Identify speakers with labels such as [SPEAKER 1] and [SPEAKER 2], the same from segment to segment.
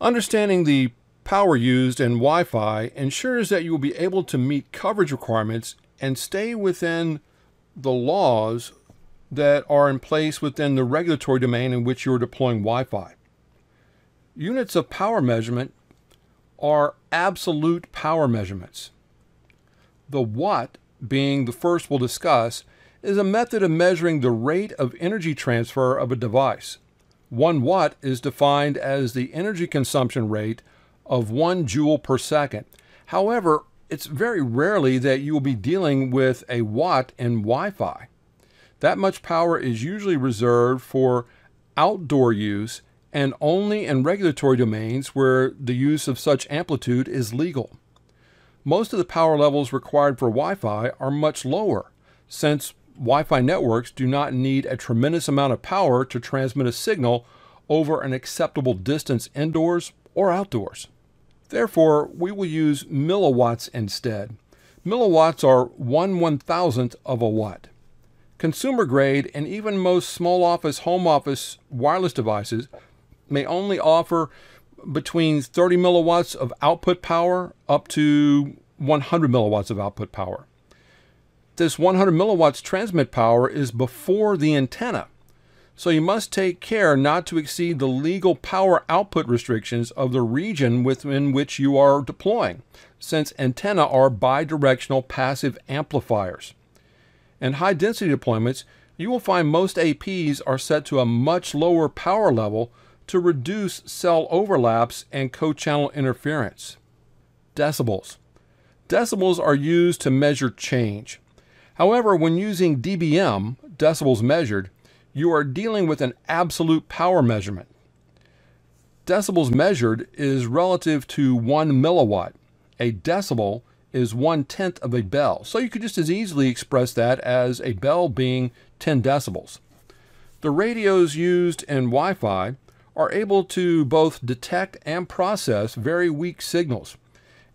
[SPEAKER 1] Understanding the power used in Wi-Fi ensures that you will be able to meet coverage requirements and stay within the laws that are in place within the regulatory domain in which you're deploying Wi-Fi. Units of power measurement are absolute power measurements. The watt, being the first we'll discuss, is a method of measuring the rate of energy transfer of a device. 1 watt is defined as the energy consumption rate of 1 joule per second. However, it's very rarely that you will be dealing with a watt in Wi-Fi. That much power is usually reserved for outdoor use and only in regulatory domains where the use of such amplitude is legal. Most of the power levels required for Wi-Fi are much lower, since Wi-Fi networks do not need a tremendous amount of power to transmit a signal over an acceptable distance indoors or outdoors. Therefore, we will use milliwatts instead. Milliwatts are 1 one thousandth of a watt. Consumer grade and even most small office, home office wireless devices may only offer between 30 milliwatts of output power up to 100 milliwatts of output power. This 100 milliwatts transmit power is before the antenna, so you must take care not to exceed the legal power output restrictions of the region within which you are deploying, since antenna are bidirectional passive amplifiers. In high density deployments, you will find most APs are set to a much lower power level to reduce cell overlaps and co-channel interference. Decibels. Decibels are used to measure change. However, when using dBm, decibels measured, you are dealing with an absolute power measurement. Decibels measured is relative to 1 milliwatt. A decibel is one tenth of a bel. So you could just as easily express that as a bel being 10 decibels. The radios used in Wi-Fi are able to both detect and process very weak signals.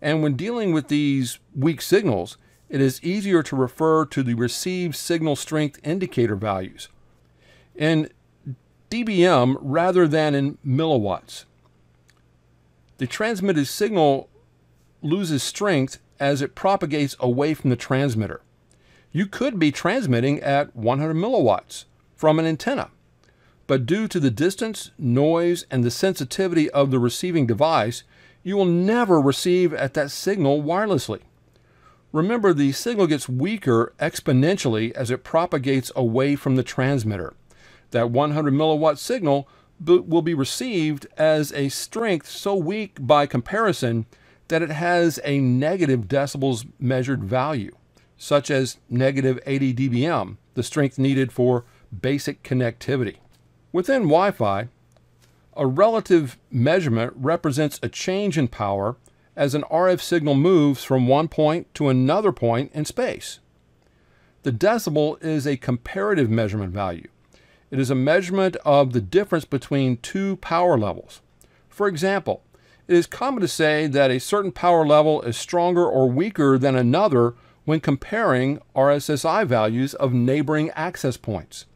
[SPEAKER 1] And when dealing with these weak signals, it is easier to refer to the received signal strength indicator values in dBm rather than in milliwatts. The transmitted signal loses strength as it propagates away from the transmitter. You could be transmitting at 100 milliwatts from an antenna. But due to the distance, noise, and the sensitivity of the receiving device, you will never receive at that signal wirelessly. Remember, the signal gets weaker exponentially as it propagates away from the transmitter. That 100 milliwatt signal will be received as a strength so weak by comparison that it has a negative decibels measured value, such as negative 80 dBm, the strength needed for basic connectivity. Within Wi-Fi, a relative measurement represents a change in power as an RF signal moves from one point to another point in space. The decibel is a comparative measurement value. It is a measurement of the difference between two power levels. For example, it is common to say that a certain power level is stronger or weaker than another when comparing RSSI values of neighboring access points.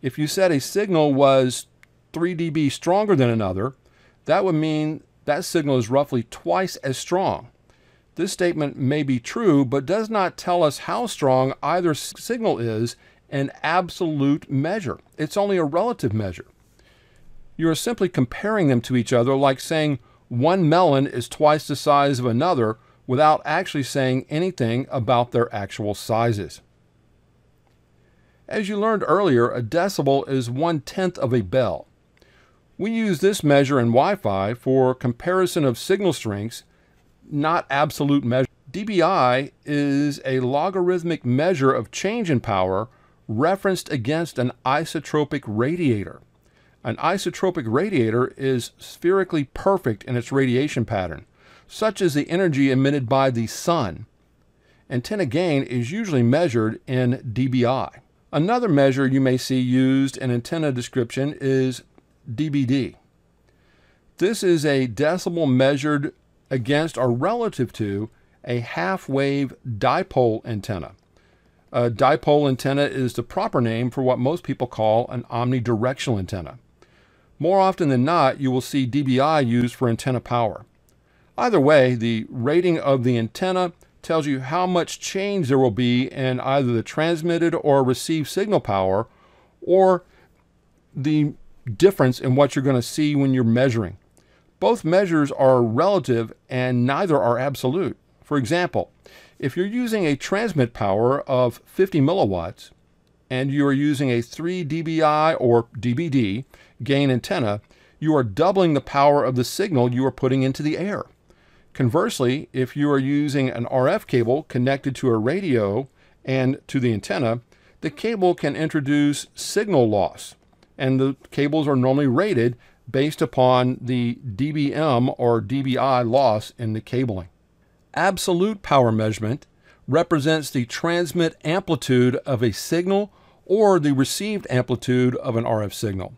[SPEAKER 1] If you said a signal was 3 dB stronger than another, that would mean that signal is roughly twice as strong. This statement may be true, but does not tell us how strong either signal is an absolute measure. It's only a relative measure. You are simply comparing them to each other like saying one melon is twice the size of another without actually saying anything about their actual sizes. As you learned earlier, a decibel is one-tenth of a bel. We use this measure in Wi-Fi for comparison of signal strengths, not absolute measure. dBi is a logarithmic measure of change in power referenced against an isotropic radiator. An isotropic radiator is spherically perfect in its radiation pattern, such as the energy emitted by the sun. Antenna gain is usually measured in dBi. Another measure you may see used in antenna description is dBd. This is a decibel measured against or relative to a half-wave dipole antenna. A dipole antenna is the proper name for what most people call an omnidirectional antenna. More often than not, you will see dBi used for antenna power. Either way, the rating of the antenna tells you how much change there will be in either the transmitted or received signal power or the difference in what you're going to see when you're measuring. Both measures are relative and neither are absolute. For example, if you're using a transmit power of 50 milliwatts and you are using a 3 dBi or dBd gain antenna, you are doubling the power of the signal you are putting into the air. Conversely, if you are using an RF cable connected to a radio and to the antenna, the cable can introduce signal loss, and the cables are normally rated based upon the dBm or dBi loss in the cabling. Absolute power measurement represents the transmit amplitude of a signal or the received amplitude of an RF signal.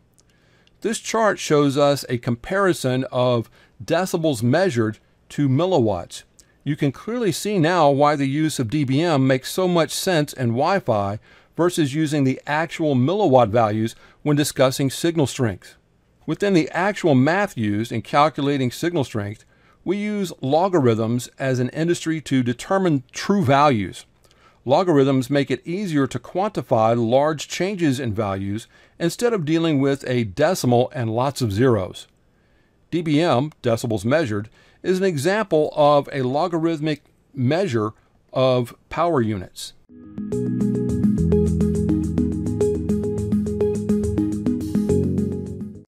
[SPEAKER 1] This chart shows us a comparison of decibels measured to milliwatts. You can clearly see now why the use of dBm makes so much sense in Wi-Fi versus using the actual milliwatt values when discussing signal strength. Within the actual math used in calculating signal strength, we use logarithms as an industry to determine true values. Logarithms make it easier to quantify large changes in values instead of dealing with a decimal and lots of zeros. dBm, decibels measured, is an example of a logarithmic measure of power units.